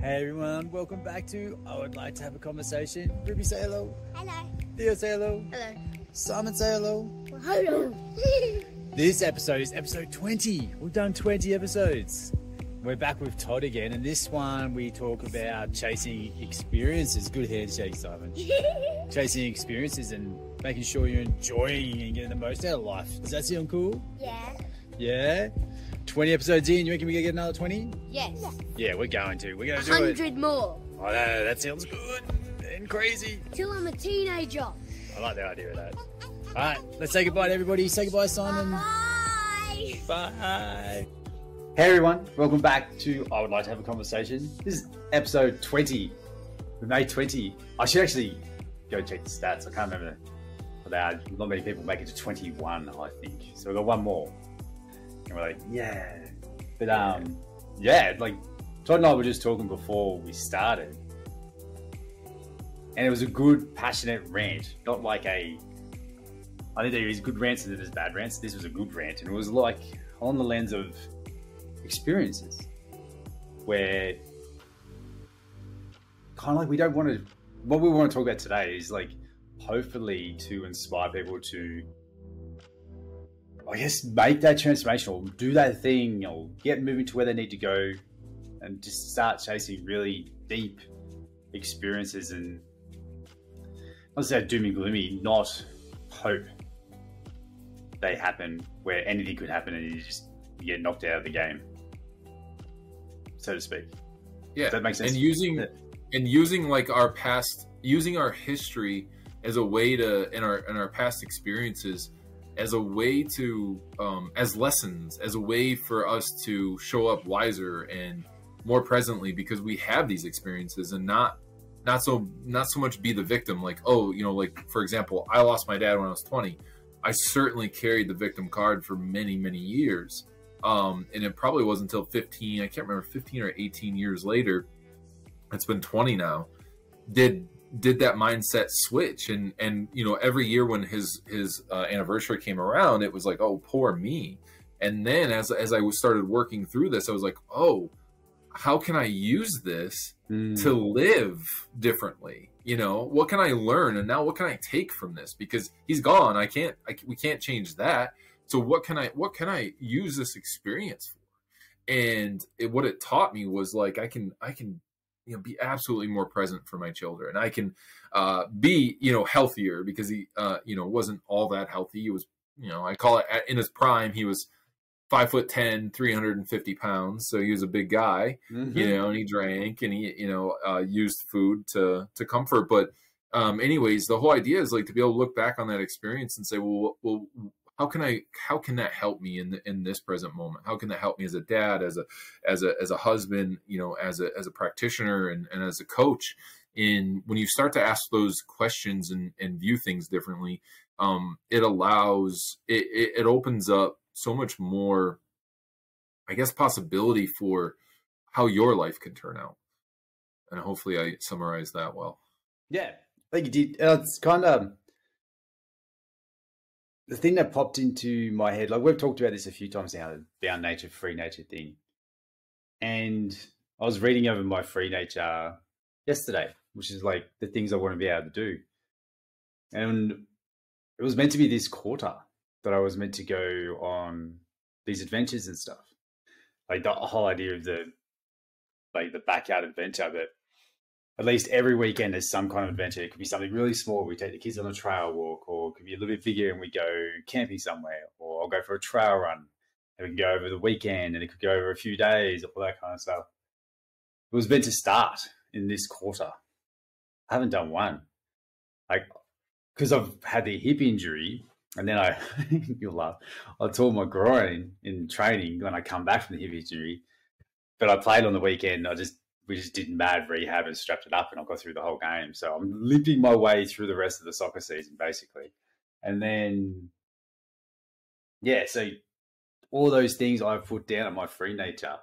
Hey everyone, welcome back to I Would Like to Have a Conversation. Ruby say hello. Hello. Theo say hello. Hello. Simon say hello. Hello. This episode is episode 20. We've done 20 episodes. We're back with Todd again, and this one we talk about chasing experiences. Good handshake, Simon. chasing experiences and making sure you're enjoying and getting the most out of life. Does that sound cool? yeah. Yeah? 20 episodes in, you reckon we can get another 20? Yes. Yeah, we're going to. We're going to do it. Hundred more. Oh, that, that sounds good and crazy. Till I'm a teenager. I like the idea of that. All right, let's say goodbye to everybody. Say goodbye, Simon. Bye. Bye. Hey everyone, welcome back to I Would Like to Have a Conversation. This is episode 20. We made 20. I should actually go check the stats. I can't remember. But uh, not many people make it to 21, I think. So we've got one more. And we're like, yeah. But um, yeah, like Todd and I were just talking before we started. And it was a good, passionate rant, not like a I think there is good rants and there's bad rants. This was a good rant, and it was like on the lens of experiences, where kind of like we don't want to. What we want to talk about today is like hopefully to inspire people to, I guess, make that transformation or do that thing or get moving to where they need to go, and just start chasing really deep experiences and not say doom and gloomy, not hope they happen where anything could happen and you just get knocked out of the game, so to speak. Yeah, Does that makes sense? And using Yeah. and using like our past, using our history as a way to in our in our past experiences as a way to um, as lessons, as a way for us to show up wiser and more presently because we have these experiences and not not so not so much be the victim like oh you know like for example i lost my dad when i was 20 i certainly carried the victim card for many many years. Um, and it probably wasn't until 15 i can't remember 15 or 18 years later it's been 20 now did did that mindset switch. And and you know every year when his his uh, anniversary came around it was like oh poor me. And then as as i started working through this i was like oh how can i use this Mm. to live differently? You know what can i learn? And now what can i take from this? Because he's gone. I can't I, we can't change that. So what can i what can i use this experience for? And it, what it taught me was like i can i can you know be absolutely more present for my children i can uh be you know healthier because he uh you know wasn't all that healthy he was you know i call it in his prime he was five foot ten 350 pounds so he was a big guy Mhm. you know, and he drank and he, you know, uh, used food to to comfort. But, um, anyways, the whole idea is like to be able to look back on that experience and say, well, well, how can I, how can that help me in the, in this present moment? How can that help me as a dad, as a, as a, as a husband, you know, as a, as a practitioner and, and as a coach? And when you start to ask those questions and, and view things differently, um, it allows, it, it, it opens up so much more, I guess, possibility for how your life can turn out. And hopefully I summarized that well. Yeah, did. Uh, It's kind of the thing that popped into my head. Like we've talked about this a few times now, the bound nature, free nature thing. And I was reading over my free nature yesterday, which is like the things I want to be able to do. And it was meant to be this quarter that I was meant to go on these adventures and stuff. Like the whole idea of the like the backyard adventure, but at least every weekend there's some kind of adventure. It could be something really small. We take the kids on a trail walk, or it could be a little bit bigger and we go camping somewhere, or I'll go for a trail run and we can go over the weekend and it could go over a few days, all that kind of stuff. It was meant to start in this quarter. I haven't done one. Like, because I've had the hip injury and then I, you'll laugh, I tore my groin in training when I come back from the hip injury. But I played on the weekend. I just we just did mad rehab and strapped it up and I got through the whole game. So I'm limping my way through the rest of the soccer season basically. And then yeah, so all those things I've put down at my free nature.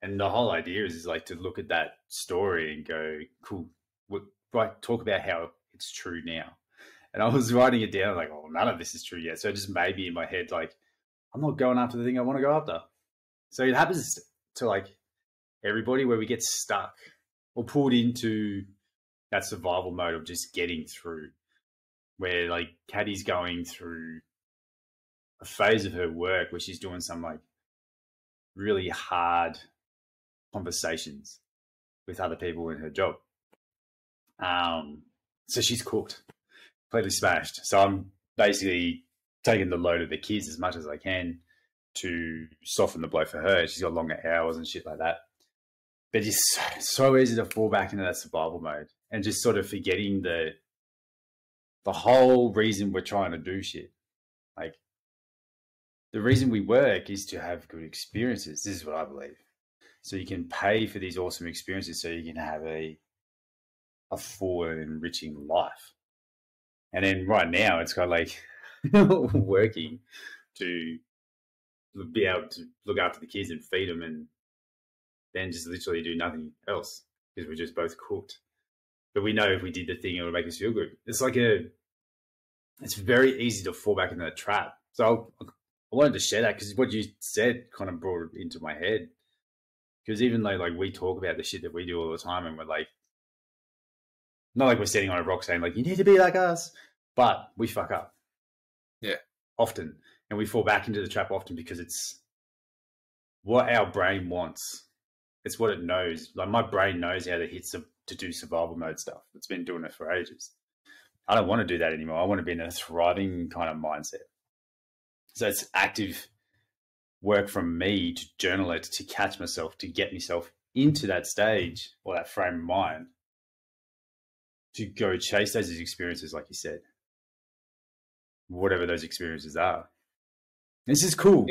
And the whole idea is, is like to look at that story and go, cool, what, right, talk about how it's true now. And I was writing it down like, oh, none of this is true yet. So it just made me in my head like, I'm not going after the thing I want to go after. So it happens to like everybody where we get stuck or pulled into that survival mode of just getting through where like Caddy's going through a phase of her work where she's doing some like really hard conversations with other people in her job. Um, so she's cooked, completely smashed. So I'm basically taking the load of the kids as much as I can to soften the blow for her. She's got longer hours and shit like that. But it's so, so easy to fall back into that survival mode and just sort of forgetting the the whole reason we're trying to do shit. Like the reason we work is to have good experiences. This is what I believe. So you can pay for these awesome experiences so you can have a a full and enriching life. And then right now it's kind of like working to be able to look after the kids and feed them and then just literally do nothing else because we're just both cooked. But we know if we did the thing, it would make us feel good. It's like a, it's very easy to fall back into that trap. So I wanted to share that because what you said kind of brought it into my head. Because even though like we talk about the shit that we do all the time, and we're like, not like we're sitting on a rock saying like you need to be like us, but we fuck up. Yeah, often, and we fall back into the trap often because it's what our brain wants. It's what it knows. Like my brain knows how to hit to do survival mode stuff. It's been doing it for ages. I don't want to do that anymore. I want to be in a thriving kind of mindset. So it's active work from me to journal it, to catch myself, to get myself into that stage or that frame of mind to go chase those experiences, like you said, whatever those experiences are. This is cool.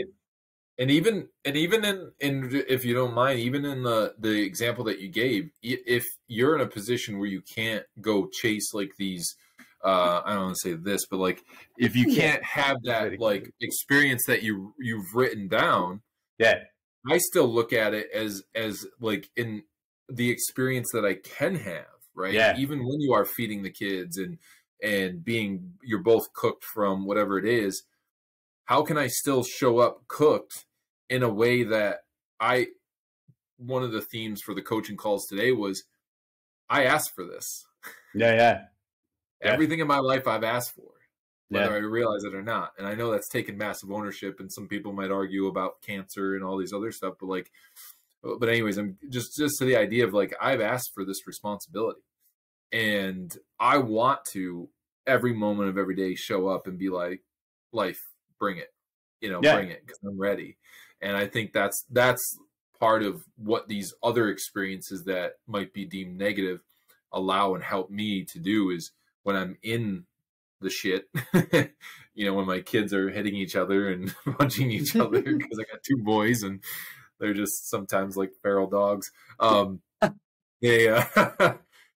And even and even in in if you don't mind, even in the the example that you gave, if you're in a position where you can't go chase like these uh i don't want to say this but like if you can't have that like experience that you you've written down yeah. I still look at it as as like in the experience that i can have right? Yeah. even when you are feeding the kids and and being you're both cooked from whatever it is how can i still show up cooked in a way that i one of the themes for the coaching calls today was i asked for this Yeah, yeah. Yeah. everything in my life I've asked for, whether Yeah. I realize it or not. And I know that's taken massive ownership, and some people might argue about cancer and all these other stuff. But like, uh, but anyways, I'm just just to the idea of like I've asked for this responsibility, and I want to every moment of every day show up and be like, life, bring it, you know, Yeah. bring it because I'm ready. And I think that's that's part of what these other experiences that might be deemed negative allow and help me to do is when I'm in the shit, you know, when my kids are hitting each other and punching each other because I got two boys and they're just sometimes like feral dogs. Um, they, uh,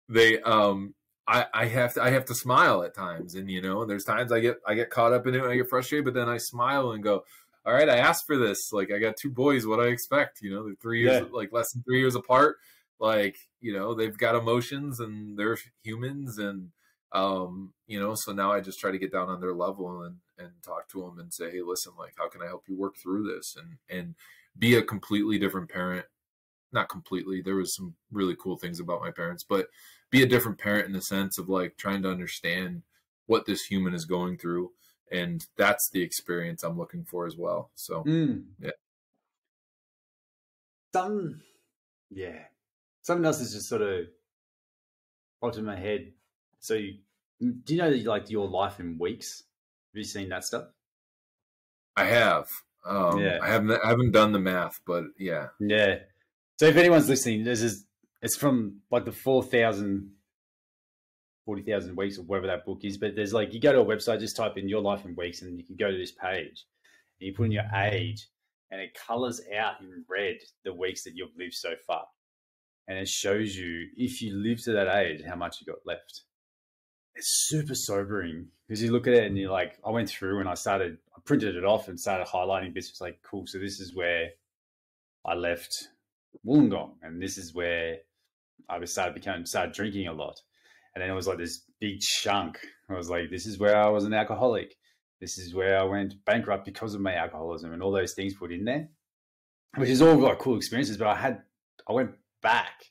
they, um, I, I have to, I have to smile at times. And, you know, and there's times I get, I get caught up in it and I get frustrated, but then I smile and go, all right, I asked for this. Like I got two boys. What I expect, you know, they're three years, Yeah. like less than three years apart. Like, you know, they've got emotions and they're humans and, um you know so now i just try to get down on their level and and talk to them and say hey listen like how can i help you work through this and and be a completely different parent not completely there was some really cool things about my parents but be a different parent in the sense of like trying to understand what this human is going through and that's the experience i'm looking for as well so Mm. Yeah. Some, yeah. Something else is just sort of popped in my head. So, you, do you know that like your life in weeks? Have you seen that stuff? i have um Yeah. i haven't i haven't done the math but yeah Yeah. So if anyone's listening, this is it's from like the 4,000, 40,000 weeks or whatever that book is. But there's like you go to a website, just type in your life in weeks, and you can go to this page, and you put in your mm. age, and it colors out in red the weeks that you've lived so far, and it shows you if you live to that age how much you got left. It's super sobering because you look at it and you're like, I went through and I started, I printed it off and started highlighting bits. It's like, cool. So this is where I left Wollongong, and this is where I was started becoming started drinking a lot, and then it was like this big chunk. I was like, this is where I was an alcoholic. This is where I went bankrupt because of my alcoholism, and all those things put in there, which is all like cool experiences. But I had, I went back.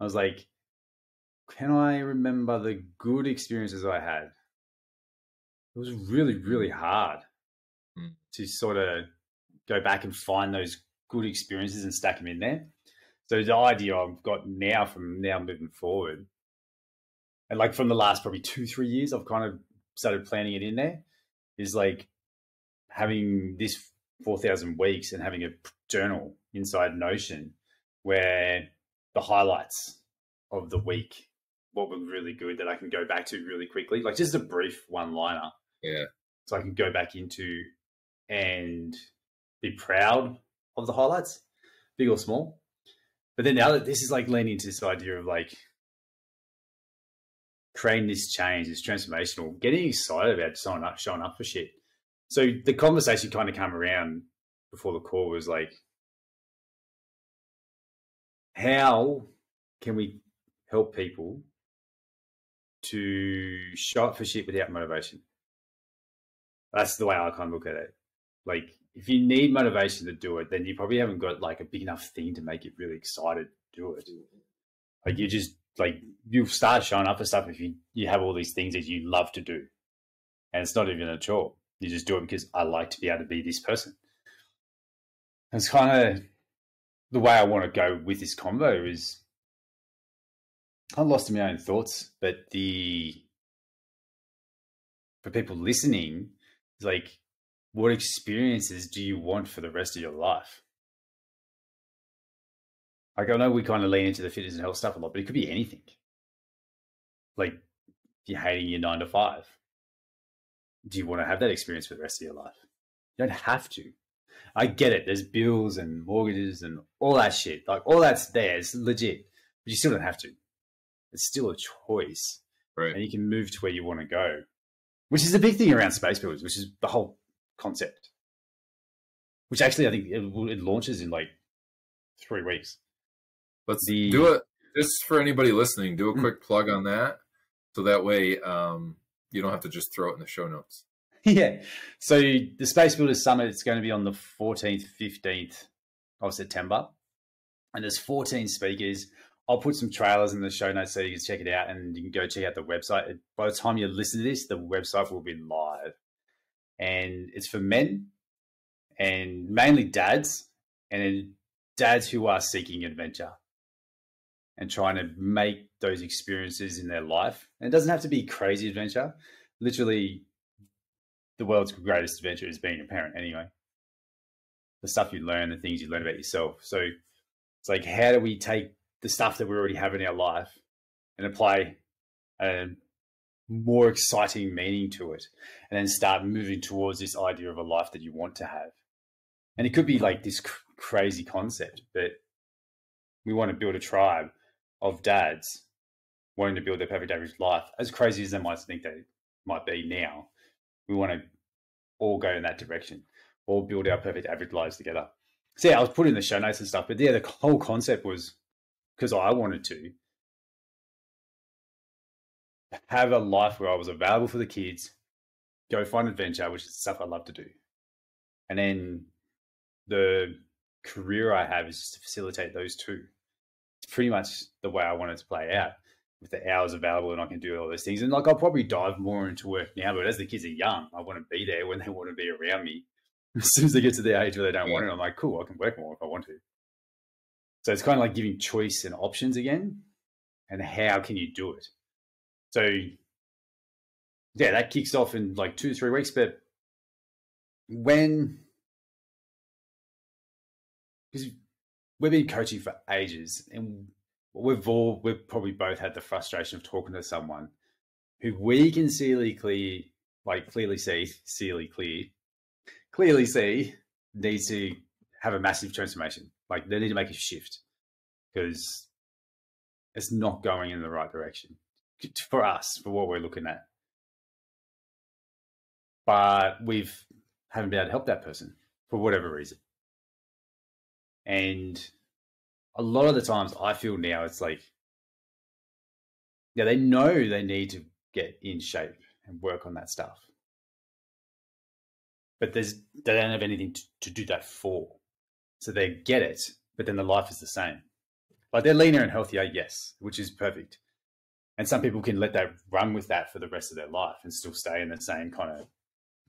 I was like, can I remember the good experiences I had? It was really, really hard Mm. to sort of go back and find those good experiences and stack them in there. So the idea I've got now from now moving forward, and like from the last probably two, three years, I've kind of started planning it in there, is like having this 4,000 weeks and having a journal inside Notion where the highlights of the week, what was really good that I can go back to really quickly, like just a brief one liner. Yeah. So I can go back into and be proud of the highlights, big or small. But then now that this is like leaning into this idea of like creating this change, this transformational, getting excited about showing up, showing up for shit. So the conversation kind of came around before the call was like, how can we help people to show up for shit without motivation? That's the way I kind of look at it. Like, if you need motivation to do it, then you probably haven't got like a big enough thing to make you really excited to do it. Like, you just like you'll start showing up for stuff if you you have all these things that you love to do, and it's not even a chore. You just do it because I like to be able to be this person. It's kind of the way I want to go with this convo is I'm lost in my own thoughts, but the for people listening, it's like what experiences do you want for the rest of your life? Like I know we kind of lean into the fitness and health stuff a lot, but it could be anything. Like you're hating your nine to five. Do you want to have that experience for the rest of your life? You don't have to. I get it. There's bills and mortgages and all that shit. Like all that's there. It's legit. But you still don't have to. It's still a choice. Right. And you can move to where you want to go. Which is the big thing around space builders, which is the whole concept. Which actually I think it, it launches in like three weeks. Let's The- do it just for anybody listening. Do a Mm. quick plug on that, so that way um, you don't have to just throw it in the show notes. yeah. So the Space Builders Summit is going to be on the 14th, 15th of September. And there's 14 speakers. I'll put some trailers in the show notes so you can check it out and you can go check out the website. By the time you listen to this, the website will be live. And it's for men and mainly dads and dads who are seeking adventure and trying to make those experiences in their life. And it doesn't have to be crazy adventure. Literally, the world's greatest adventure is being a parent anyway. The stuff you learn, the things you learn about yourself. So it's like, how do we take the stuff that we already have in our life and apply a more exciting meaning to it and then start moving towards this idea of a life that you want to have? And it could be like this cr- crazy concept, but we want to build a tribe of dads wanting to build their perfect average life, as crazy as they might think they might be now we want to all go in that direction, all build our perfect average lives together. So yeah, I was putting the show notes and stuff, but yeah, the whole concept was because I wanted to have a life where I was available for the kids, go find adventure, which is stuff I love to do, and then the career I have is just to facilitate those two. Pretty much the way I wanted to play out with the hours available and I can do all those things. And like I'll probably dive more into work now, but as the kids are young, I want to be there when they want to be around me. As soon as they get to the age where they don't want it, I'm like, cool, I can work more if I want to. So it's kind of like giving choice and options again. And how can you do it? So yeah, that kicks off in like two, three weeks. But when because we've been coaching for ages and we've all we've probably both had the frustration of talking to someone who we can see clear like clearly see see clear clearly see needs to have a massive transformation. Like they need to make a shift because it's not going in the right direction for us for what we're looking at. But we've haven't been able to help that person for whatever reason and a lot of the times I feel now it's like, yeah, they know they need to get in shape and work on that stuff. But there's they don't have anything to, to do that for. So they get it, but then the life is the same. Like they're leaner and healthier, yes, which is perfect. And some people can let that run with that for the rest of their life and still stay in the same kind of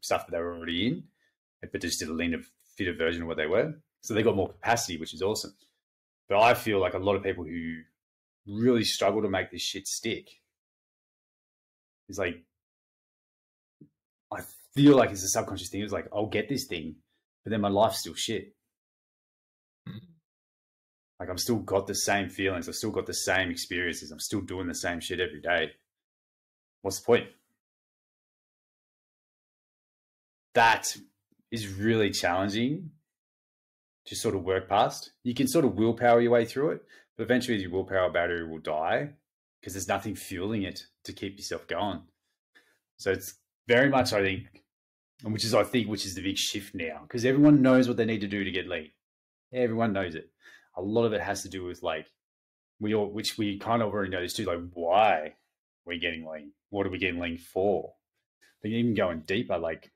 stuff that they were already in, but just did a leaner, fitter version of what they were. So they got more capacity, which is awesome. But I feel like a lot of people who really struggle to make this shit stick is like, I feel like it's a subconscious thing. It's like, I'll get this thing, but then my life's still shit. Mhm. Like I'm still got the same feelings. I've still got the same experiences. I'm still doing the same shit every day. What's the point? That is really challenging to sort of work past. You can sort of willpower your way through it, but eventually your willpower battery will die because there's nothing fueling it to keep yourself going. So it's very much, I think, which is, I think, which is the big shift now because everyone knows what they need to do to get lean. Everyone knows it. A lot of it has to do with like, we all, which we kind of already noticed too, like why we're getting lean. What are we getting lean for? But even going deeper, like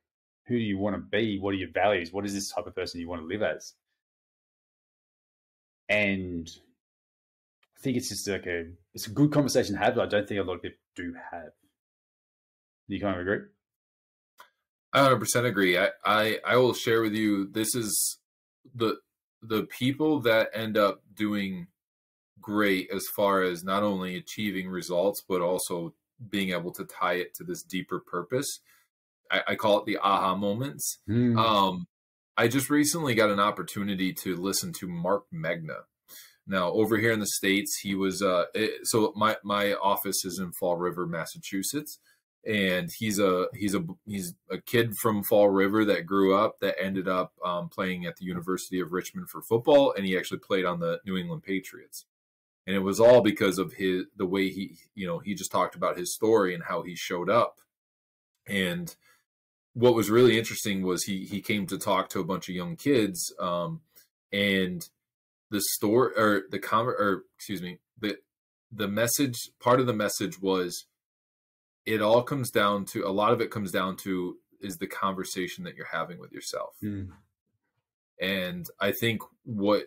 who do you want to be? What are your values? What is this type of person you want to live as? And I think it's just like a it's a good conversation to have, but I don't think a lot of people do have. Do you kind of agree? I 100% agree. I, I I will share with you. This is the the people that end up doing great as far as not only achieving results but also being able to tie it to this deeper purpose. I, I call it the aha moments. Mm. Um, I just recently got an opportunity to listen to Mark Megna. Now, over here in the states, he was uh, it, so my my office is in Fall River, Massachusetts, and he's a he's a he's a kid from Fall River that grew up that ended up um, playing at the University of Richmond for football, and he actually played on the New England Patriots. And it was all because of his the way he you know he just talked about his story and how he showed up, and what was really interesting was he he came to talk to a bunch of young kids um and the store or the com or excuse me the the message part of the message was it all comes down to a lot of it comes down to is the conversation that you're having with yourself Mm. and i think what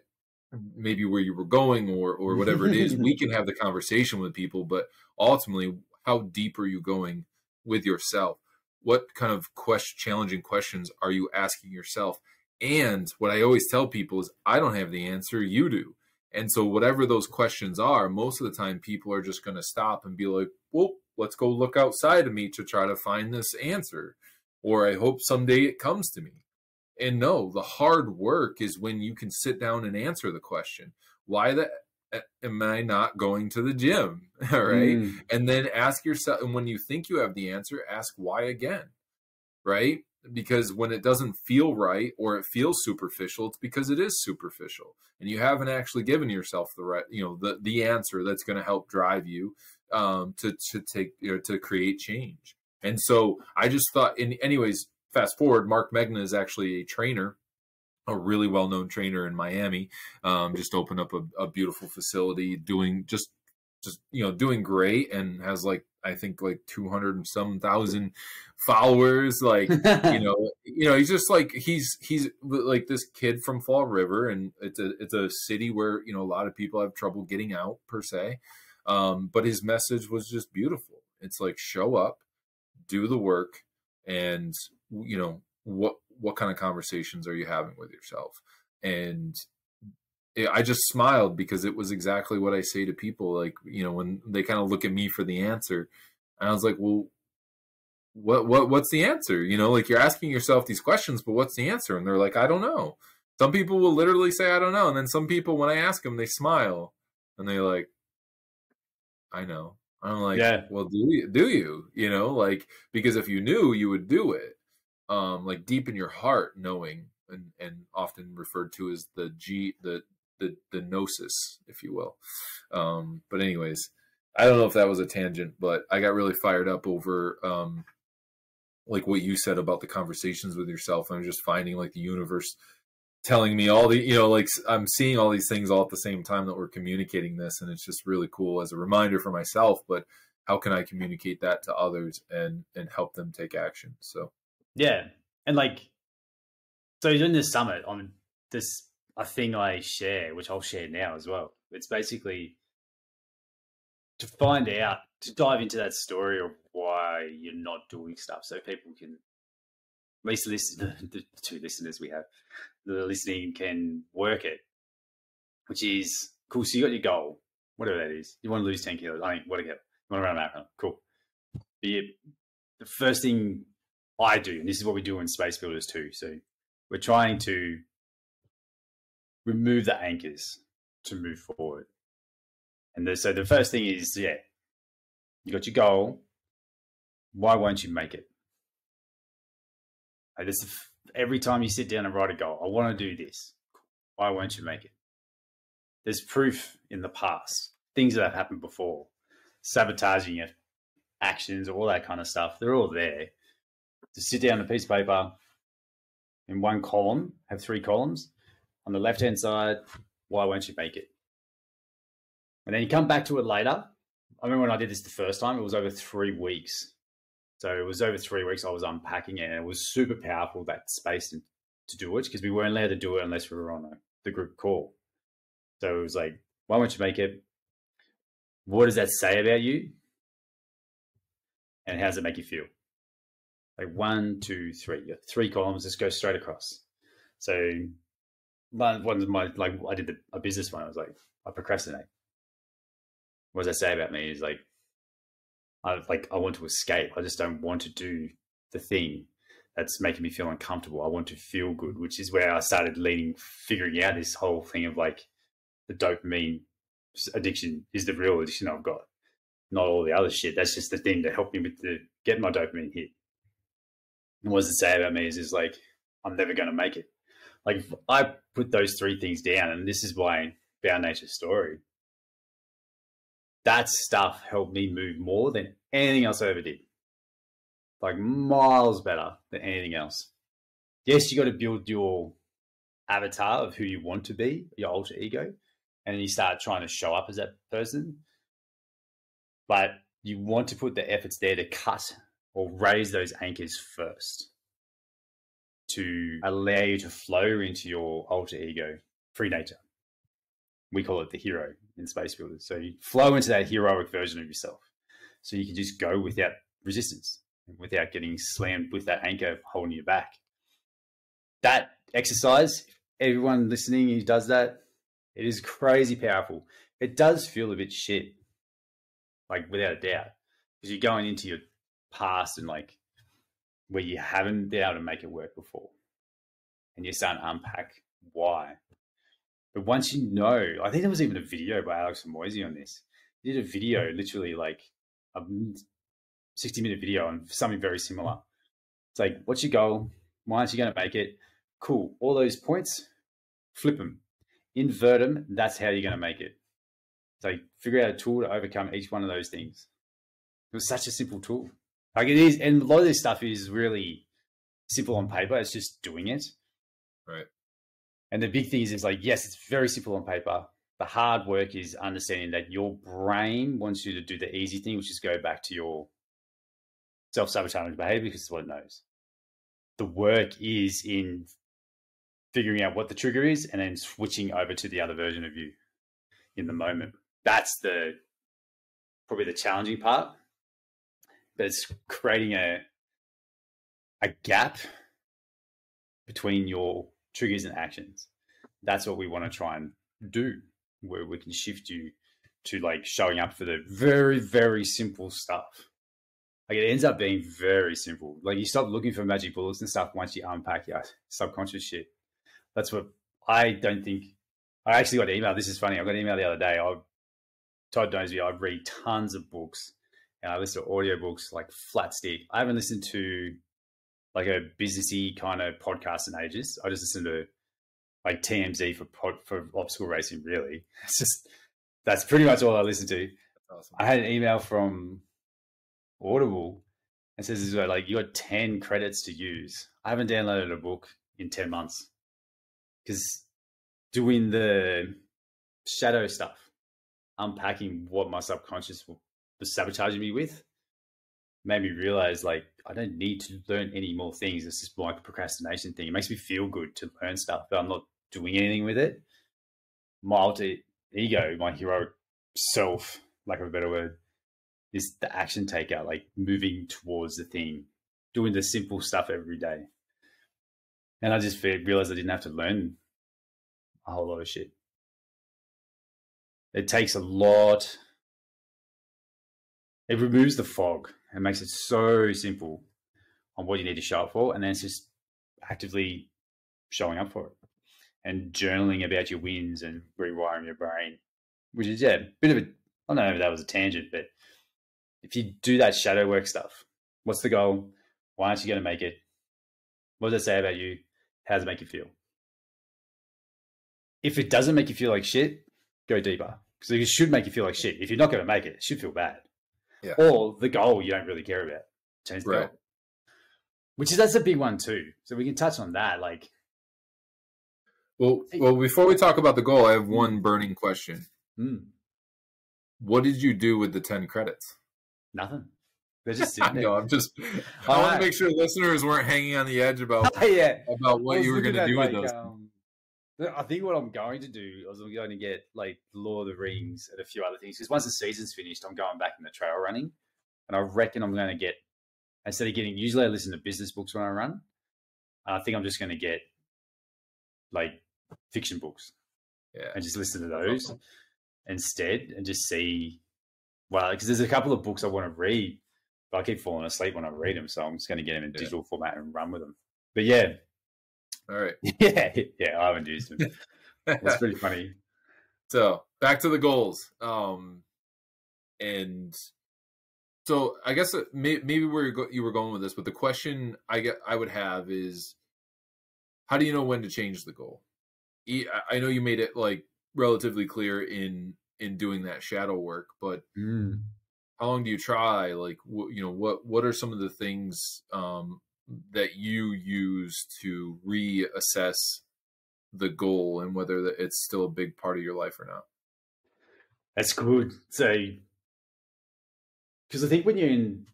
maybe where you were going or or whatever it is we can have the conversation with people but ultimately how deep are you going with yourself what kind of question challenging questions are you asking yourself? And what i always tell people is i don't have the answer you do. And so whatever those questions are most of the time people are just going to stop and be like well let's go look outside of me to try to find this answer or i hope someday it comes to me. And no, the hard work is when you can sit down and answer the question. Why the am I not going to the gym? All right. Mm. And then ask yourself and when you think you have the answer, ask why again. Right? Because when it doesn't feel right or it feels superficial, it's because it is superficial. And you haven't actually given yourself the right, you know, the the answer that's going to help drive you um to to take you know to create change. And so I just thought in anyways, fast forward, Mark Megna is actually a trainer, a really well known trainer in Miami. Um, just opened up a, a beautiful facility, doing just just you know doing great, and has like I think like two hundred and some thousand followers. Like you know, you know, he's just like he's he's like this kid from Fall River, and it's a it's a city where you know a lot of people have trouble getting out per se. Um, but his message was just beautiful. It's like show up, do the work, and you know what what kind of conversations are you having with yourself? And it, i just smiled because it was exactly what i say to people like you know when they kind of look at me for the answer. And i was like well what what what's the answer? You know like you're asking yourself these questions but what's the answer? And they're like i don't know. Some people will literally say i don't know. And then some people when i ask them they smile and they're like i know. I'm like Yeah. well do you do you? You know like because if you knew you would do it um like deep in your heart knowing and and often referred to as the g the the the gnosis if you will. Um but anyways i don't know if that was a tangent but i got really fired up over um like what you said about the conversations with yourself i'm just finding like the universe telling me all the you know like i'm seeing all these things all at the same time that we're communicating this and it's just really cool as a reminder for myself but how can i communicate that to others and and help them take action? So Yeah, and like, so during this summit, on this a thing I share, which I'll share now as well. It's basically to find out to dive into that story of why you're not doing stuff, so people can at least listen. The two listeners we have, the listening can work it, which is cool. So you got your goal, whatever that is. You want to lose ten kilos. I mean, whatever. You want to run a marathon. Cool. But yeah, the first thing I do, and this is what we do in Space Builders too. So we're trying to remove the anchors to move forward. And the, so the first thing is, yeah, you got your goal. Why won't you make it? Like this, every time you sit down and write a goal, I want to do this. Why won't you make it? There's proof in the past, things that have happened before, sabotaging your actions, all that kind of stuff. They're all there. To sit down a piece of paper in one column, have three columns. On the left hand side, why won't you make it? And then you come back to it later. I remember when I did this the first time, it was over three weeks. So it was over three weeks I was unpacking it, and it was super powerful that space to, to do it because we weren't allowed to do it unless we were on a, the group call. So it was like, why won't you make it? What does that say about you? And how does it make you feel? Like one, two, three. You got three columns, just go straight across. So one one's my like I did the, a business one. I was like, I procrastinate. What does that say about me? Is like I like I want to escape. I just don't want to do the thing that's making me feel uncomfortable. I want to feel good, which is where I started leading, figuring out this whole thing of like the dopamine addiction is the real addiction I've got, not all the other shit. That's just the thing that helped me with the get my dopamine hit. What does it say about me is is like I'm never going to make it. Like I put those three things down, and this is why Bound Nature Story that stuff helped me move more than anything else I ever did. Like miles better than anything else. Yes, you got to build your avatar of who you want to be, your alter ego, and you start trying to show up as that person. But you want to put the efforts there to cut or raise those anchors first to allow you to flow into your alter ego, free nature. We call it the hero in Space Builders. So you flow into that heroic version of yourself. So you can just go without resistance, without getting slammed with that anchor holding you back. That exercise, everyone listening who does that, it is crazy powerful. It does feel a bit shit, like without a doubt, because you're going into your past and like where you haven't been able to make it work before. And you start to unpack why. But once you know, I think there was even a video by Alex Hormozi on this. He did a video, mm-hmm. literally like a 60 minute video on something very similar. It's like, what's your goal? Why aren't you going to make it? Cool. All those points, flip them, invert them. That's how you're going to make it. So figure out a tool to overcome each one of those things. It was such a simple tool. Like it is, and a lot of this stuff is really simple on paper. It's just doing it. Right. And the big thing is, is like, yes, it's very simple on paper. The hard work is understanding that your brain wants you to do the easy thing, which is go back to your self sabotaging behavior because it's what it knows. The work is in figuring out what the trigger is and then switching over to the other version of you in the moment. That's the probably the challenging part but it's creating a a gap between your triggers and actions. That's what we want to try and do, where we can shift you to like showing up for the very, very simple stuff. Like it ends up being very simple. Like you stop looking for magic bullets and stuff once you unpack your subconscious shit. That's what I don't think. I actually got an email. This is funny. I got an email the other day. I Todd knows me. I read tons of books and I listen to audiobooks like flat stick. I haven't listened to like a businessy kind of podcast in ages. I just listen to like TMZ for pod, for obstacle racing. Really, it's just that's pretty much all I listen to. Awesome. I had an email from Audible and says like you got ten credits to use. I haven't downloaded a book in ten months because doing the shadow stuff, unpacking what my subconscious was sabotaging me with made me realize like I don't need to learn any more things. It's just like a procrastination thing. It makes me feel good to learn stuff, but I'm not doing anything with it. My alter ego, my heroic self, lack of a better word, is the action taker, like moving towards the thing, doing the simple stuff every day. And I just realized I didn't have to learn a whole lot of shit. It takes a lot. It removes the fog and makes it so simple on what you need to show up for, and then it's just actively showing up for it and journaling about your wins and rewiring your brain, which is yeah, a bit of a I don't know if that was a tangent, but if you do that shadow work stuff, what's the goal? Why aren't you going to make it? What does it say about you? How does it make you feel? If it doesn't make you feel like shit, go deeper because it should make you feel like shit. If you're not going to make it, it should feel bad. Yeah. Or the goal you don't really care about. Change the Right. goal. Which is that's a big one too. So we can touch on that. Like, Well, well, before we talk about the goal, I have one burning question. mm, What did you do with the 10 credits? nothing. They're just I sitting there. know, I'm just I want to make sure listeners weren't hanging on the edge about yeah. about I what you were going to do with those. um, I think what I'm going to do is I'm going to get like Lord of the Rings and a few other things because once the season's finished, I'm going back in the trail running, and I reckon I'm going to get instead of getting. Usually, I listen to business books when I run. I think I'm just going to get like fiction books yeah. and just listen to those instead, and just see. Well, because there's a couple of books I want to read, but I keep falling asleep when I read them, so I'm just going to get them in Yeah. digital format and run with them. But yeah, All right. yeah, yeah, I haven't used them. It's pretty funny. so back to the goals. Um, and so I guess uh, maybe where you you were going with this, but the question I get I would have is, how do you know when to change the goal? I know you made it like relatively clear in in doing that shadow work, but Mm. how long do you try? Like, you know, what what are some of the things um, that you use to reassess the goal and whether it's still a big part of your life or not? That's good. So, because I think when you're in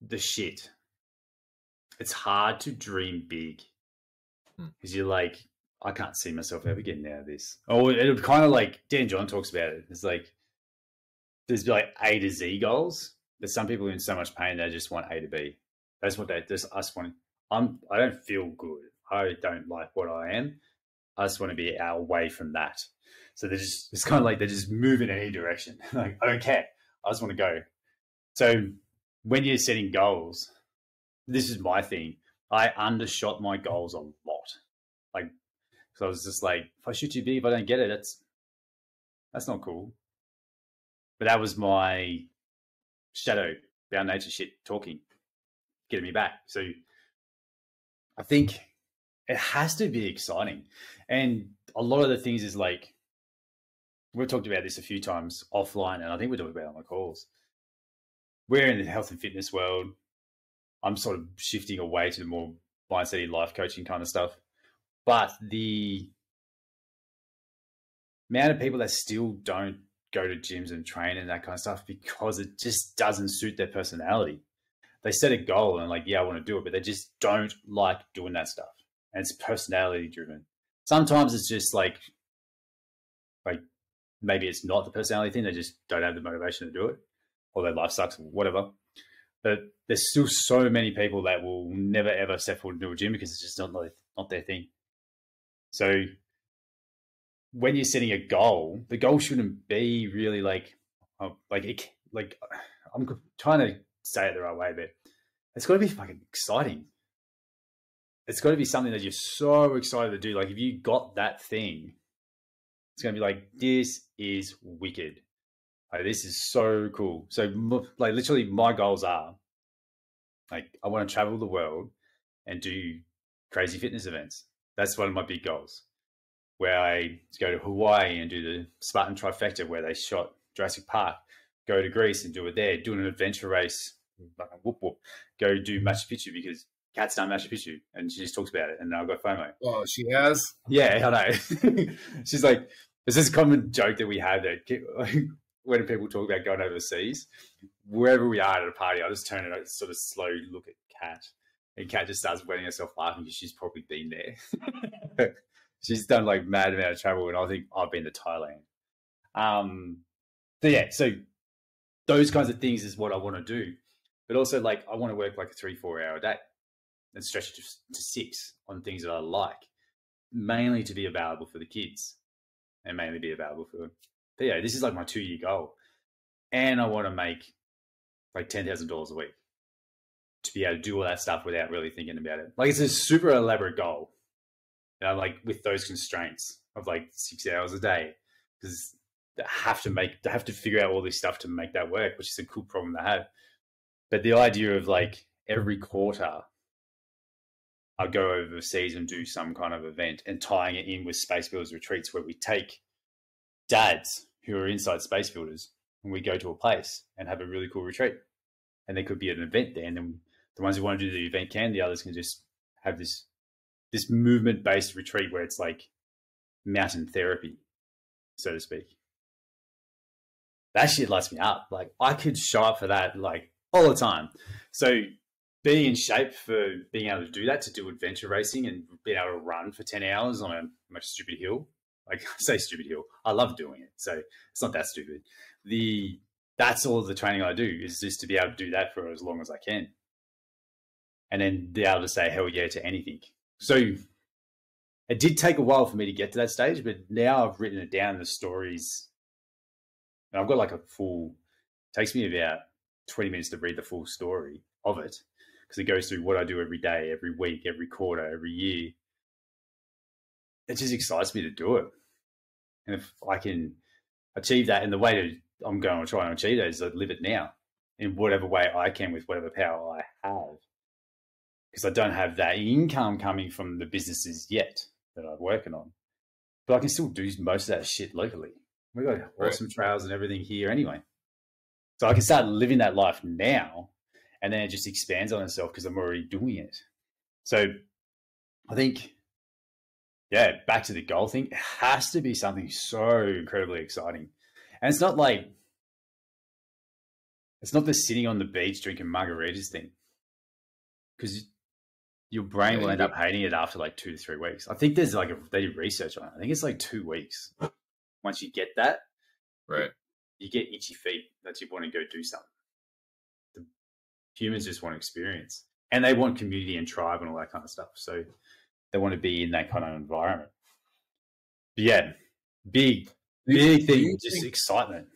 the shit, it's hard to dream big Hmm. because you're like, I can't see myself ever getting out of this. Oh, it'll kind of like Dan John talks about it. It's like there's like A to Z goals. There's some people in so much pain they just want A to B. That's what they just us want. I'm. I don't feel good. I don't like what I am. I just want to be away from that. So they're just, it's kind of like they just move in any direction. like, I don't care. I just want to go. So when you're setting goals, this is my thing. I undershot my goals a lot. Like, so I was just like, if I shoot too big, if I don't get it, that's, that's not cool. But that was my shadow bound nature shit talking, getting me back. So I think it has to be exciting. And a lot of the things is like, we've talked about this a few times offline, and I think we talked about it on the calls. We're in the health and fitness world. I'm sort of shifting away to the more mindset life coaching kind of stuff. But the amount of people that still don't go to gyms and train and that kind of stuff because it just doesn't suit their personality. They set a goal and like, yeah, I want to do it, but they just don't like doing that stuff. And it's personality driven. Sometimes it's just like like maybe it's not the personality thing, they just don't have the motivation to do it, or their life sucks or whatever. But there's still so many people that will never ever step forward into a gym because it's just not not their thing. So when you're setting a goal, the goal shouldn't be really like uh, like like I'm trying to say it the right way, but it's got to be fucking exciting. It's got to be something that you're so excited to do. Like if you got that thing, it's going to be like this is wicked. Like this is so cool. So like literally, my goals are like I want to travel the world and do crazy fitness events. That's one of my big goals. Where I go to Hawaii and do the Spartan trifecta, where they shot Jurassic Park. Go to Greece and do it there. Do an adventure race. Whoop whoop. Go do Machu Picchu because Kat's done Machu Picchu and she just talks about it, and I've got FOMO. Oh, she has. Yeah, I know. She's like, there's this common joke that we have that when people talk about going overseas, wherever we are at a party, I just turn and I sort of slow look at Kat, and Kat just starts wetting herself laughing because she's probably been there. she's done like mad amount of travel, and I think I've been to Thailand. Um, so yeah, so those kinds of things is what I want to do. But also, like, I want to work like a three, four hour day and stretch it to, to six on things that I like, mainly to be available for the kids and mainly be available for Theo. This is like my two year goal. And I want to make like $10,000 a week to be able to do all that stuff without really thinking about it. Like, it's a super elaborate goal. You know, like with those constraints of like six hours a day, because they have to make, they have to figure out all this stuff to make that work, which is a cool problem to have. But the idea of like every quarter, I go overseas and do some kind of event and tying it in with Space Builders retreats where we take dads who are inside Space Builders and we go to a place and have a really cool retreat. And there could be an event there. And then the ones who want to do the event can, the others can just have this this movement based retreat where it's like mountain therapy, so to speak. That shit lights me up. Like I could show up for that like all the time. So being in shape for being able to do that, to do adventure racing and being able to run for 10 hours on a much stupid hill. Like I say stupid hill. I love doing it. So it's not that stupid. The that's all the training I do is just to be able to do that for as long as I can. And then be able to say hell yeah to anything so it did take a while for me to get to that stage, but now I've written it down the stories. And I've got like a full takes me about 20 minutes to read the full story of it because it goes through what I do every day, every week, every quarter, every year. It just excites me to do it. And if I can achieve that, and the way to I'm going to try and achieve that is to live it now in whatever way I can with whatever power I have because I don't have that income coming from the businesses yet that I'm working on. But I can still do most of that shit locally. Oh we got awesome right. trails and everything here anyway. So I can start living that life now and then it just expands on itself because I'm already doing it. So I think, yeah, back to the goal thing, it has to be something so incredibly exciting. And it's not like, it's not the sitting on the beach drinking margaritas thing. Because your brain will end up hating it after like two to three weeks. I think there's like a, they did research on it. I think it's like two weeks. Once you get that, right, you get itchy feet that you want to go do something. The humans just want experience, and they want community and tribe and all that kind of stuff. So they want to be in that kind of environment. But yeah, big, big thing, just excitement.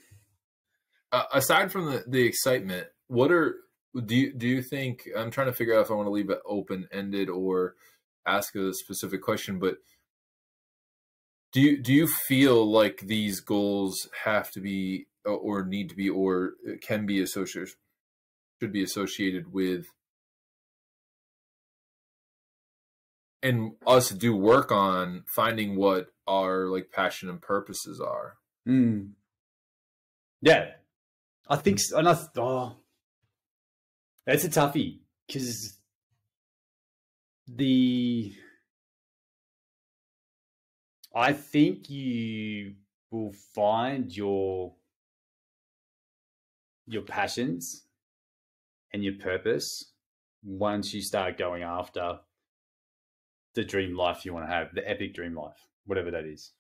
Uh, aside from the the excitement, what are do you do you think I'm trying to figure out if I want to leave it open ended or ask a specific question, but do you do you feel like these goals have to be or need to be or can be associated should be associated with and us do work on finding what our like passion and purposes are. Mm. Yeah, I think, so. and I, oh, that's a toughie because the I think you will find your your passions and your purpose once you start going after the dream life you want to have, the epic dream life, whatever that is.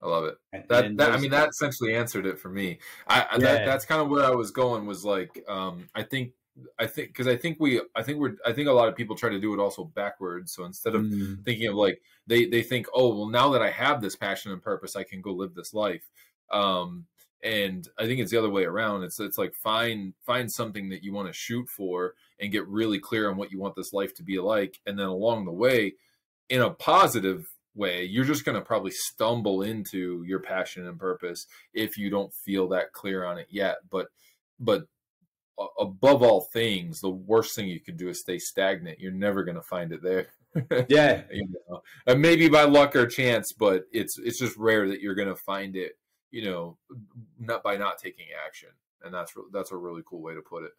I love it. That, that I mean, that essentially answered it for me. I, yeah. that, that's kind of where I was going. Was like, um, I think, I think, because I think we, I think we're, I think a lot of people try to do it also backwards. So instead of mm. thinking of like, they they think, oh, well, now that I have this passion and purpose, I can go live this life. Um, and I think it's the other way around. It's it's like find find something that you want to shoot for and get really clear on what you want this life to be like, and then along the way, in a positive way you're just going to probably stumble into your passion and purpose if you don't feel that clear on it yet but but above all things the worst thing you could do is stay stagnant. You're never going to find it there. Yeah. You know? And maybe by luck or chance but it's it's just rare that you're going to find it you know not by not taking action. And that's that's a really cool way to put it.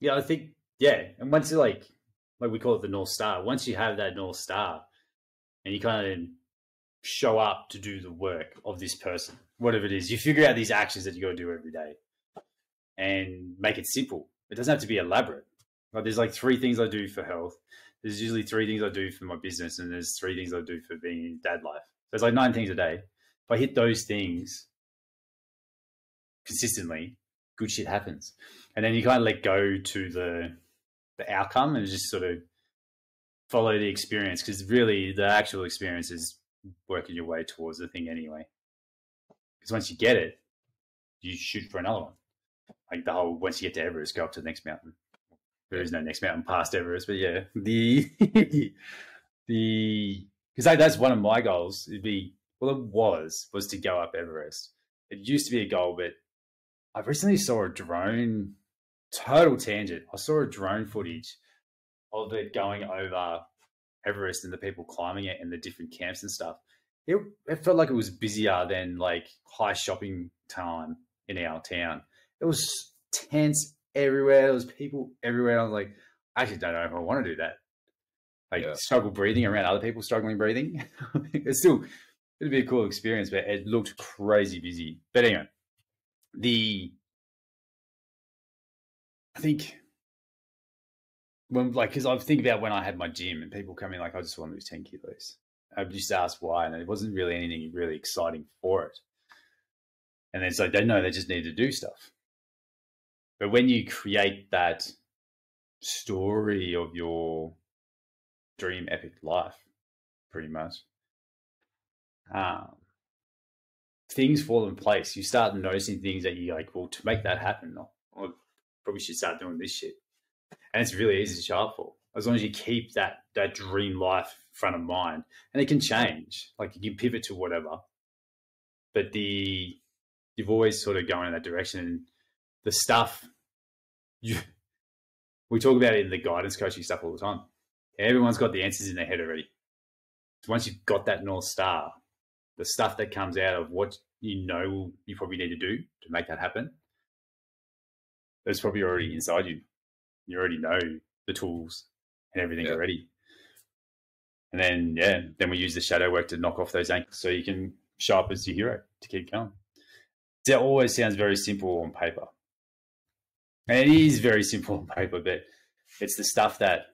Yeah i think yeah. And once you like like we call it the north star once you have that north star and you kind of show up to do the work of this person, whatever it is. You figure out these actions that you got to do every day and make it simple. It doesn't have to be elaborate. Like there's like three things I do for health. There's usually three things I do for my business, and there's three things I do for being in dad life. So it's like nine things a day. If I hit those things, consistently, good shit happens. And then you kind of let go to the the outcome and just sort of follow the experience because really the actual experience is working your way towards the thing anyway. Because once you get it, you shoot for another one. Like the whole once you get to Everest, go up to the next mountain. There is no next mountain past Everest, but yeah, the the because that's one of my goals. It'd be well, it was was to go up Everest. It used to be a goal, but I recently saw a drone. Total tangent. I saw a drone footage of it going over Everest and the people climbing it and the different camps and stuff. It, it felt like it was busier than like high shopping time in our town. It was tense everywhere. There was people everywhere. I was like, I actually don't know if I want to do that. Like Yeah. struggle breathing around other people struggling breathing. it's still it'd be a cool experience, but it looked crazy busy. But anyway, the I think when like because I think about when I had my gym and people come in like I just want to lose ten kilos. I just asked why, and it wasn't really anything really exciting for it. And then it's like they know they just need to do stuff. But when you create that story of your dream epic life, pretty much, um, things fall in place. You start noticing things that you like. Well, to make that happen, I probably should start doing this shit. And it's really easy to show for as long as you keep that that dream life front of mind. And it can change. Like you can pivot to whatever, but the you've always sort of going in that direction. And the stuff you we talk about it in the guidance coaching stuff all the time. Everyone's got the answers in their head already. So once you've got that north star, the stuff that comes out of what you know you probably need to do to make that happen, it's probably already inside you. You already know the tools and everything Yeah. already. And then yeah, then we use the shadow work to knock off those ankles so you can show up as your hero to keep going. That always sounds very simple on paper. And it is very simple on paper, but it's the stuff that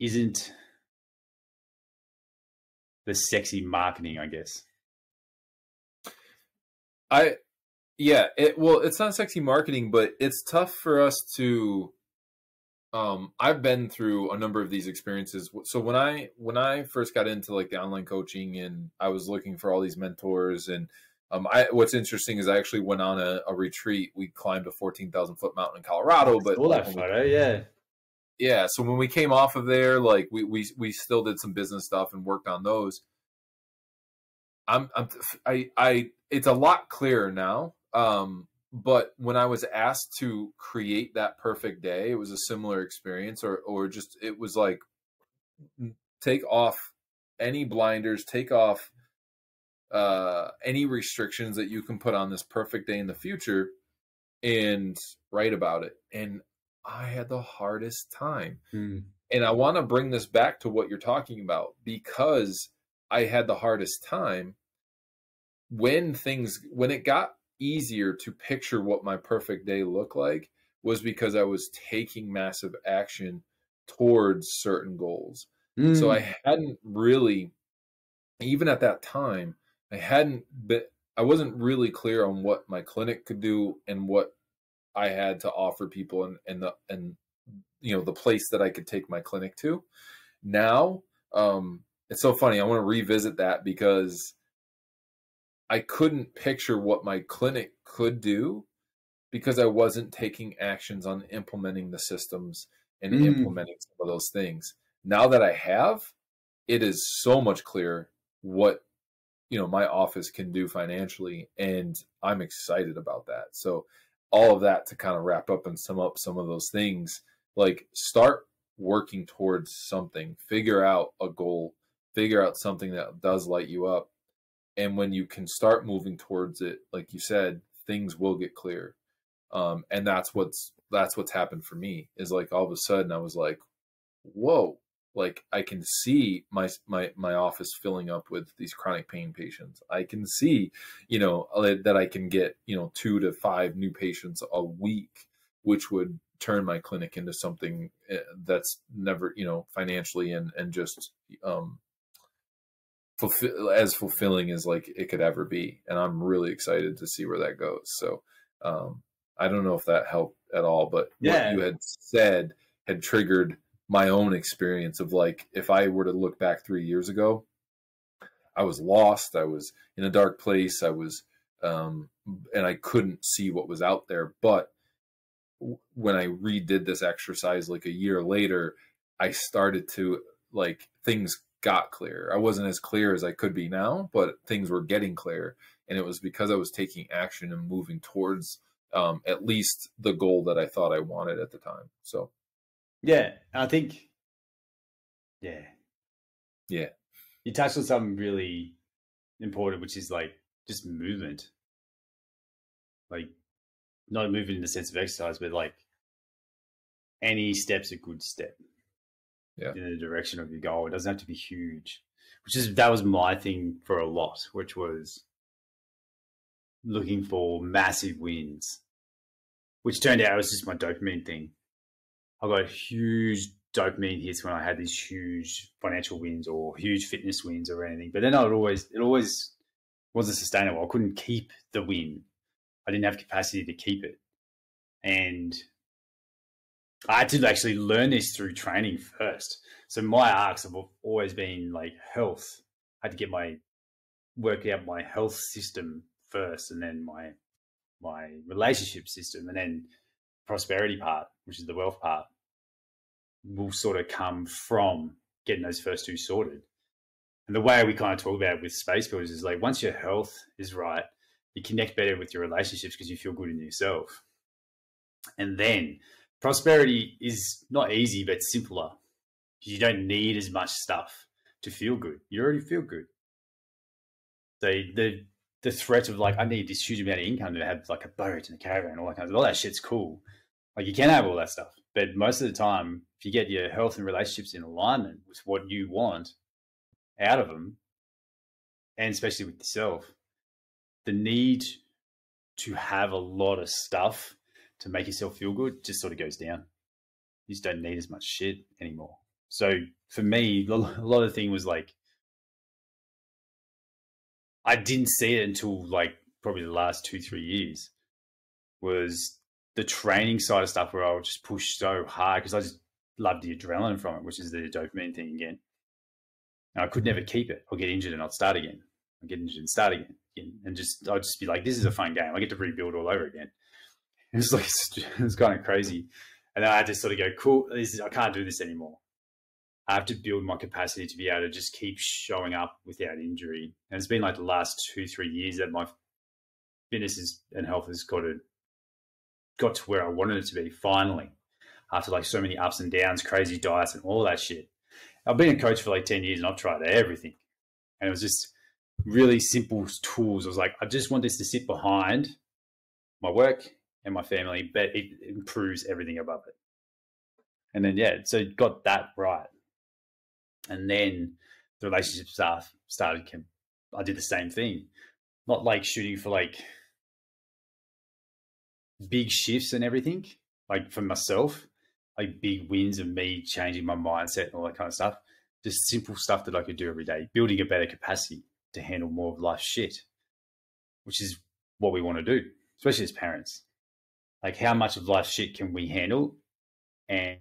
isn't the sexy marketing, I guess. I yeah, it well, it's not sexy marketing, but it's tough for us to um I've been through a number of these experiences. So when I when I first got into like the online coaching and I was looking for all these mentors and um I what's interesting is I actually went on a, a retreat. We climbed a 14,000 foot mountain in Colorado, but all that we- yeah. yeah so when we came off of there like we we we still did some business stuff and worked on those i'm i'm i i it's a lot clearer now um but when i was asked to create that perfect day it was a similar experience or or just it was like take off any blinders take off uh any restrictions that you can put on this perfect day in the future and write about it and I had the hardest time. Hmm. And I want to bring this back to what you're talking about because I had the hardest time when things when it got easier to picture what my perfect day looked like was because I was taking massive action towards certain goals. So Hmm. I hadn't really even at that time, I hadn't been I wasn't really clear on what my clinic could do and what I had to offer people and and the and you know the place that I could take my clinic to. Now, um it's so funny. I want to revisit that because I couldn't picture what my clinic could do because I wasn't taking actions on implementing the systems and Mm. implementing some of those things. Now that I have, it is so much clearer what you know my office can do financially and I'm excited about that. So all of that to kind of wrap up and sum up some of those things like start working towards something. Figure out a goal. Figure out something that does light you up. And when you can start moving towards it like you said things will get clear. Um, and that's what's that's what's happened for me is like all of a sudden i was like whoa like i can see my my my office filling up with these chronic pain patients i can see you know uh, that i can get you know two to five new patients a week which would turn my clinic into something uh, that's never you know financially and and just um fulfill as fulfilling as like it could ever be, and I'm really excited to see where that goes. So um, I don't know if that helped at all, but Yeah. what you had said had triggered my own experience of like if I were to look back three years ago, I was lost. I was in a dark place. I was, um, and I couldn't see what was out there. But when I redid this exercise like a year later, I started to like things got clear. I wasn't as clear as I could be now, but things were getting clear. And it was because I was taking action and moving towards um, at least the goal that I thought I wanted at the time. So, Yeah, I think. Yeah. Yeah. You touched on something really important, which is like just movement. Like, not movement in the sense of exercise, but like any step's a good step. Yeah. In the direction of your goal. It doesn't have to be huge. Which is that was my thing for a lot, which was looking for massive wins. Which turned out it was just my dopamine thing. I got huge dopamine hits when I had these huge financial wins or huge fitness wins or anything. But then I would always, it always wasn't sustainable. I couldn't keep the win. I didn't have capacity to keep it. And I had to actually learn this through training first. So my arcs have always been like health. I had to get my work out my health system first and then my my relationship system and then prosperity part, which is the wealth part, will sort of come from getting those first two sorted. And the way we kind of talk about it with space builders is like once your health is right, you connect better with your relationships because you feel good in yourself. And then prosperity is not easy, but simpler. You don't need as much stuff to feel good. You already feel good. So the the threat of like I need this huge amount of income to have like a boat and a caravan, all that kind of all that shit's cool. Like you can have all that stuff, but most of the time, if you get your health and relationships in alignment with what you want out of them, and especially with yourself, the need to have a lot of stuff to make yourself feel good just sort of goes down. You just don't need as much shit anymore. So for me, a lot of the thing was like I didn't see it until like probably the last two, three years was the training side of stuff where I would just push so hard because I just loved the adrenaline from it, which is the dopamine thing again. And I could never keep it. I'll get injured and I'll start again. I'll get injured and start again. And just I'll just be like, this is a fun game. I get to rebuild all over again. It's like it's kind of crazy. And then I had to sort of go, cool, this is, I can't do this anymore. I have to build my capacity to be able to just keep showing up without injury. And it's been like the last two, three years that my fitness is, and health has got to got to where I wanted it to be finally. After like so many ups and downs, crazy diets and all that shit. I've been a coach for like 10 years and I've tried everything. And it was just really simple tools. I was like, I just want this to sit behind my work and my family, but it improves everything above it. And then yeah, so got that right. And then the relationship stuff started. I did the same thing, not like shooting for like big shifts and everything, like for myself, like big wins of me changing my mindset and all that kind of stuff. Just simple stuff that I could do every day, building a better capacity to handle more of life's shit, which is what we want to do, especially as parents. Like, how much of life's shit can we handle and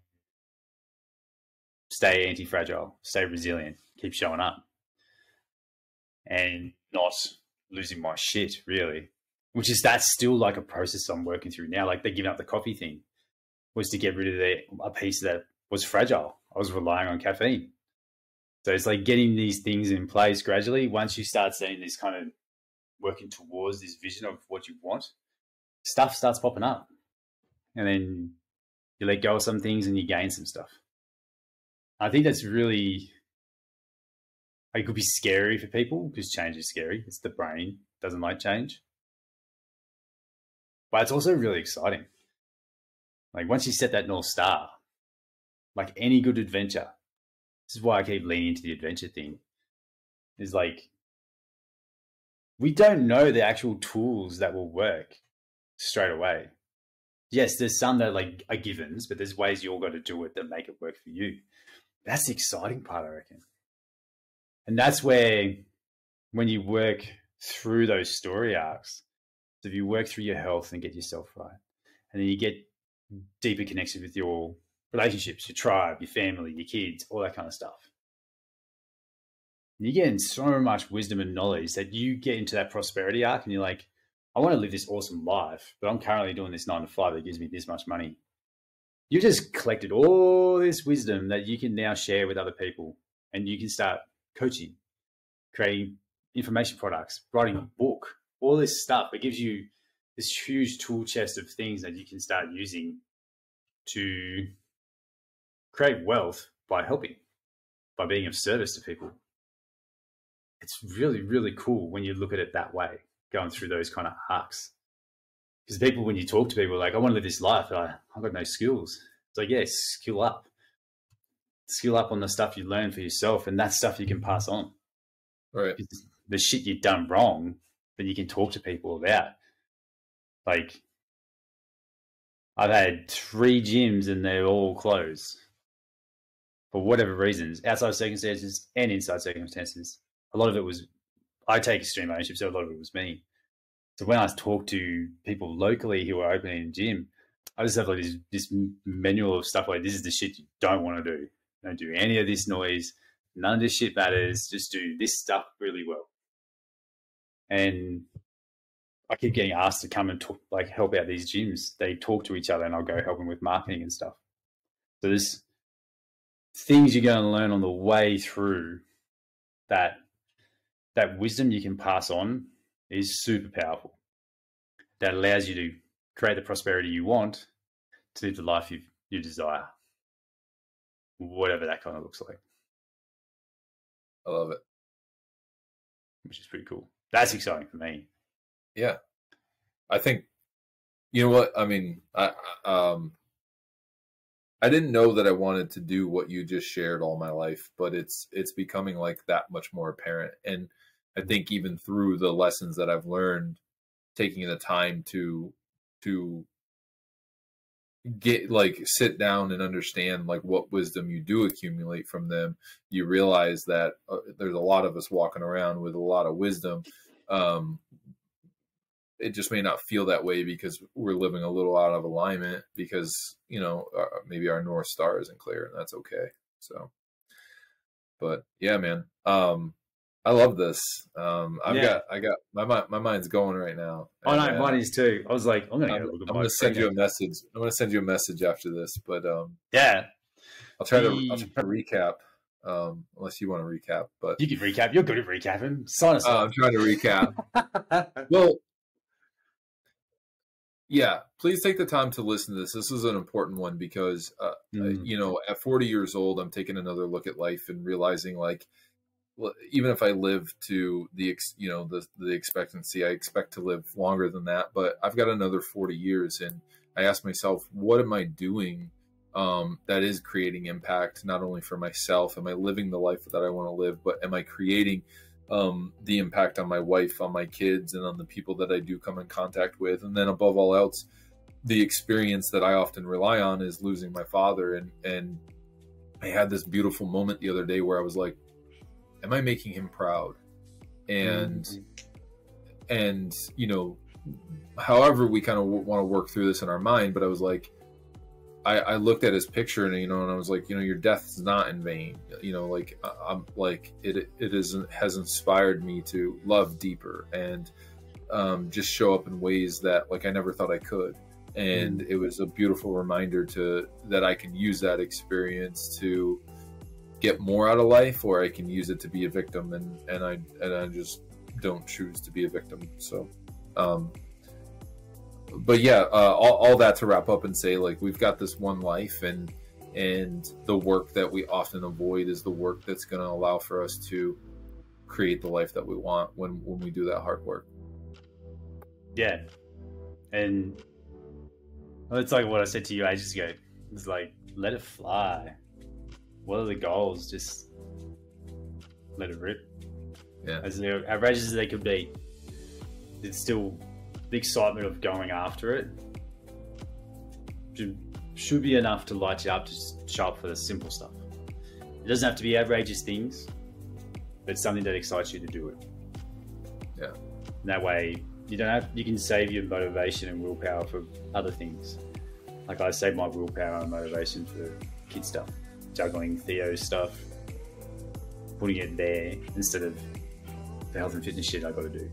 stay anti fragile, stay resilient, keep showing up, and not losing my shit, really. Which is that's still like a process I'm working through now. Like, they giving up the coffee thing was to get rid of the, a piece that was fragile. I was relying on caffeine. So it's like getting these things in place gradually. Once you start seeing this kind of working towards this vision of what you want, stuff starts popping up. And then you let go of some things and you gain some stuff. I think that's really, it could be scary for people because change is scary. It's the brain doesn't like change. But it's also really exciting. Like once you set that North Star, like any good adventure, this is why I keep leaning into the adventure thing. Is like we don't know the actual tools that will work straight away. Yes, there's some that like are givens, but there's ways you all got to do it that make it work for you. That's the exciting part, I reckon. And that's where, when you work through those story arcs, so if you work through your health and get yourself right, and then you get deeper connected with your relationships, your tribe, your family, your kids, all that kind of stuff. You're getting so much wisdom and knowledge that you get into that prosperity arc and you're like, I want to live this awesome life, but I'm currently doing this nine to five that gives me this much money. You just collected all this wisdom that you can now share with other people and you can start coaching, creating information products, writing a book, all this stuff. It gives you this huge tool chest of things that you can start using to create wealth by helping, by being of service to people. It's really, really cool when you look at it that way, going through those kind of arcs. Because people, when you talk to people, like, I want to live this life, I, I've got no skills. It's like, yeah, skill up. Skill up on the stuff you learn for yourself, and that stuff you can pass on. Right. The shit you've done wrong, then you can talk to people about. Like, I've had three gyms and they're all closed for whatever reasons, outside circumstances and inside circumstances. A lot of it was, I take extreme ownership, so a lot of it was me. So when I talk to people locally who are opening a gym, I just have like this, this manual of stuff like this is the shit you don't want to do. Don't do any of this noise. None of this shit matters. Just do this stuff really well. And I keep getting asked to come and talk, like help out these gyms. They talk to each other, and I'll go help them with marketing and stuff. So there's things you're going to learn on the way through that that wisdom you can pass on is super powerful. That allows you to create the prosperity you want to live the life you you desire, whatever that kind of looks like. I love it. Which is pretty cool. That's exciting for me. Yeah, I think you know what I mean. I um, I didn't know that I wanted to do what you just shared all my life, but it's it's becoming like that much more apparent. And I think even through the lessons that I've learned, taking the time to to get like sit down and understand like what wisdom you do accumulate from them you realize that uh, there's a lot of us walking around with a lot of wisdom um it just may not feel that way because we're living a little out of alignment because you know uh, maybe our north star isn't clear and that's okay so but yeah man um I love this. Um, I've Yeah. got, I got my mind, my mind's going right now. Oh no, uh, mine is too. I was like, I'm gonna I'm, go look at I'm gonna send you a message. I'm gonna send you a message after this, but um, Yeah, I'll try to, I'll try to recap. Um, unless you want to recap, but you can recap. You're good at recapping. Sign us uh, up. I'm trying to recap. well, yeah, please take the time to listen to this. This is an important one because, uh, uh, Mm. you know, at 40 years old, I'm taking another look at life and realizing, like, even if I live to the, ex, you know, the the expectancy, I expect to live longer than that. But I've got another 40 years, and I ask myself, what am I doing um, that is creating impact not only for myself? Am I living the life that I want to live, but am I creating um, the impact on my wife, on my kids, and on the people that I do come in contact with? And then above all else, the experience that I often rely on is losing my father. And and I had this beautiful moment the other day where I was like, "Am I making him proud?" And and you know however we kind of w- want to work through this in our mind but i was like I, I looked at his picture and you know and i was like you know your death is not in vain. You know like i'm like it it is has inspired me to love deeper and um, just show up in ways that like i never thought i could. And it was a beautiful reminder to that i can use that experience to get more out of life or i can use it to be a victim. And and i and i just don't choose to be a victim. So um but yeah uh, all, all that to wrap up and say like we've got this one life and and the work that we often avoid is the work that's going to allow for us to create the life that we want when when we do that hard work Yeah. And it's like what I said to you ages ago. It's like, let it fly. What are the goals? Just let it rip. Yeah. As outrageous as they could be, it's still the excitement of going after it should, should be enough to light you up to show up for the simple stuff. It doesn't have to be outrageous things. but something that excites you to do it. Yeah. And that way, you don't have you can save your motivation and willpower for other things. Like I save my willpower and motivation for kid stuff, juggling Theo stuff, putting it there instead of the health and fitness shit I got to do.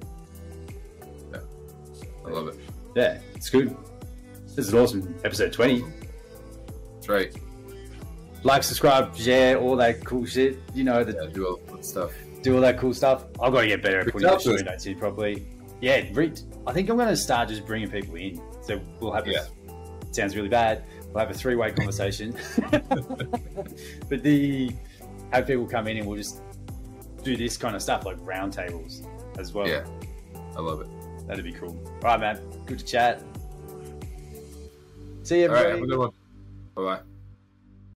I love it. Yeah, it's good. This is awesome. Episode 20. That's right. Like, subscribe, share, all that cool shit. You know, the, Yeah, do all that stuff. do all that cool stuff. I've got to get better at putting the show notes in properly. Yeah, reach. I think I'm going to start just bringing people in. So we'll have Yeah. a, sounds really bad. We'll have a three way conversation. but the have people come in and we'll just do this kind of stuff like roundtables as well. Yeah. I love it. That'd be cool. All right, man. Good to chat. See you, All right, everybody. have a good one. Bye bye.